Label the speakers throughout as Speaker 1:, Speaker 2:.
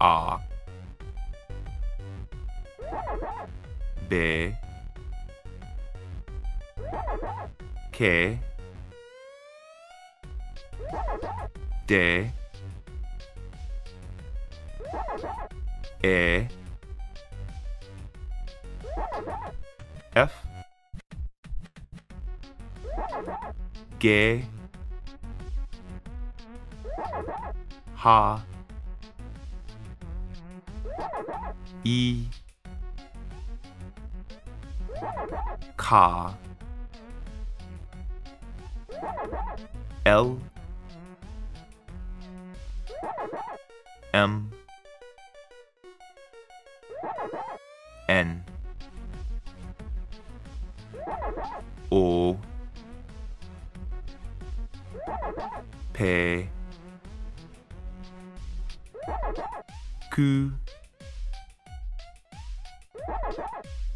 Speaker 1: A. B. K. D. E. F. G H I. K. L. M. N. O. P Q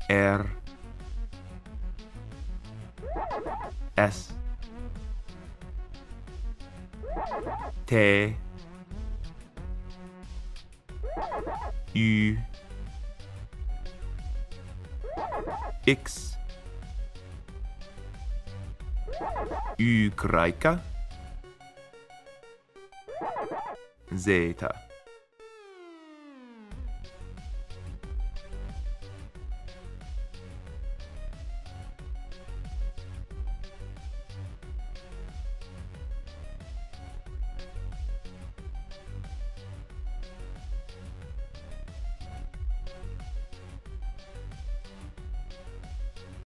Speaker 1: R S T U X Y Zeta